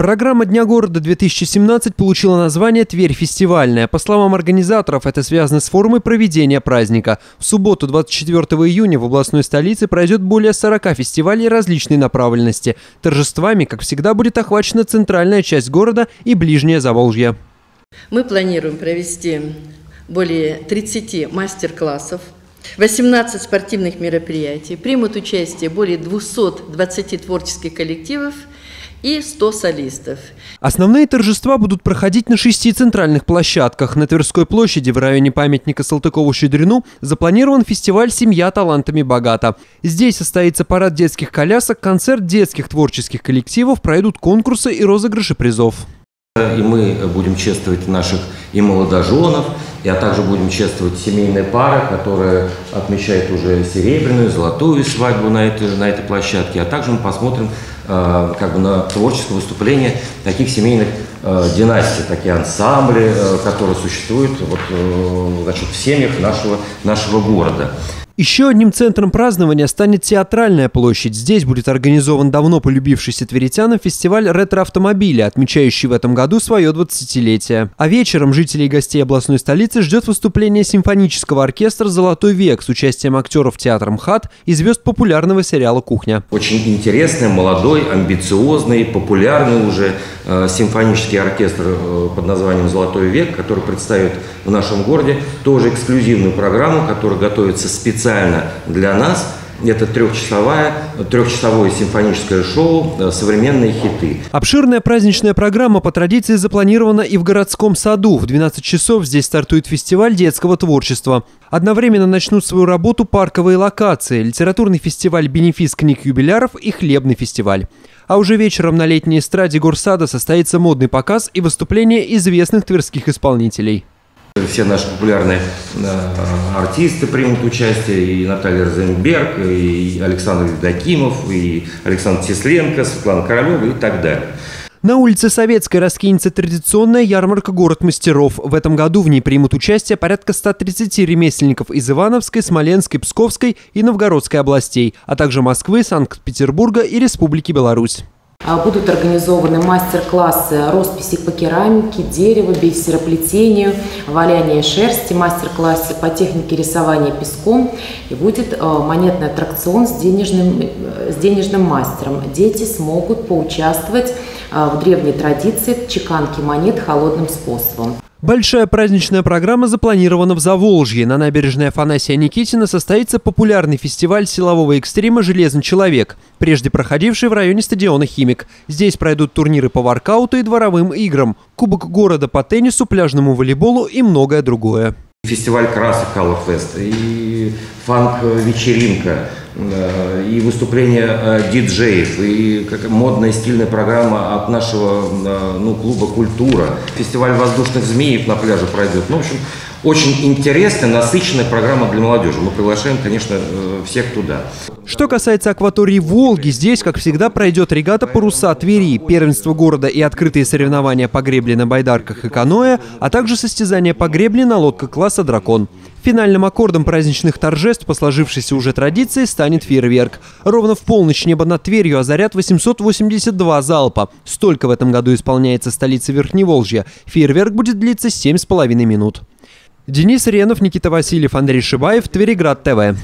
Программа Дня города-2017 получила название «Тверь фестивальная». По словам организаторов, это связано с формой проведения праздника. В субботу, 24 июня, в областной столице пройдет более 40 фестивалей различной направленности. Торжествами, как всегда, будет охвачена центральная часть города и ближнее Заволжье. Мы планируем провести более 30 мастер-классов, 18 спортивных мероприятий. Примут участие более 220 творческих коллективов – и 100 солистов. Основные торжества будут проходить на шести центральных площадках. На Тверской площади в районе памятника Салтыкову-Щедрину запланирован фестиваль «Семья талантами богата». Здесь состоится парад детских колясок, концерт детских творческих коллективов, пройдут конкурсы и розыгрыши призов. И мы будем чествовать наших и молодоженов, и, а также будем чествовать семейные пары, которые отмечают уже серебряную, золотую свадьбу на этой, на этой площадке. А также мы посмотрим э, как бы на творческое выступление таких семейных э, династий, такие ансамбли, э, которые существуют вот, э, значит, в семьях нашего, нашего города. Еще одним центром празднования станет Театральная площадь. Здесь будет организован давно полюбившийся тверитянам фестиваль ретро-автомобиля, отмечающий в этом году свое 20-летие. А вечером жителей и гостей областной столицы ждет выступление симфонического оркестра «Золотой век» с участием актеров театра МХАТ и звезд популярного сериала «Кухня». Очень интересный, молодой, амбициозный, популярный уже э, симфонический оркестр э, под названием «Золотой век», который представит в нашем городе тоже эксклюзивную программу, которая готовится специально специально для нас это трехчасовое, трехчасовое симфоническое шоу э, «Современные хиты». Обширная праздничная программа по традиции запланирована и в городском саду. В 12 часов здесь стартует фестиваль детского творчества. Одновременно начнут свою работу парковые локации, литературный фестиваль «Бенефис книг юбиляров» и хлебный фестиваль. А уже вечером на летней эстраде Горсада состоится модный показ и выступление известных тверских исполнителей. Все наши популярные э, артисты примут участие, и Наталья Розенберг, и Александр Евдокимов, и Александр Тесленко, Светлана Королева и так далее. На улице Советской раскинется традиционная ярмарка «Город мастеров». В этом году в ней примут участие порядка 130 ремесленников из Ивановской, Смоленской, Псковской и Новгородской областей, а также Москвы, Санкт-Петербурга и Республики Беларусь. А, будут организованы мастер-классы росписи по керамике, дереву, бисероплетению, валяние шерсти, мастер-классы по технике рисования песком. И будет а, монетный аттракцион с денежным, с денежным мастером. Дети смогут поучаствовать а, в древней традиции чеканки монет холодным способом. Большая праздничная программа запланирована в Заволжье. На набережной Афанасия Никитина состоится популярный фестиваль силового экстрима «Железный человек», прежде проходивший в районе стадиона «Химик». Здесь пройдут турниры по воркауту и дворовым играм, кубок города по теннису, пляжному волейболу и многое другое. Фестиваль красок Fest и фанк-вечеринка, и выступление э, диджеев, и модная стильная программа от нашего э, ну, клуба «Культура». Фестиваль воздушных змеев на пляже пройдет. Ну, в общем, очень интересная, насыщенная программа для молодежи. Мы приглашаем, конечно, всех туда. Что касается акватории Волги, здесь, как всегда, пройдет регата «Паруса Твери», первенство города и открытые соревнования по гребле на байдарках и каноэ, а также состязания по гребле на лодках класса «Дракон». Финальным аккордом праздничных торжеств по сложившейся уже традиции станет фейерверк. Ровно в полночь небо над Тверью озарят 882 залпа. Столько в этом году исполняется столица Верхневолжья. Фейерверк будет длиться 7,5 минут. Денис Ренов, Никита Васильев, Андрей Шибаев, Твериград ТВ.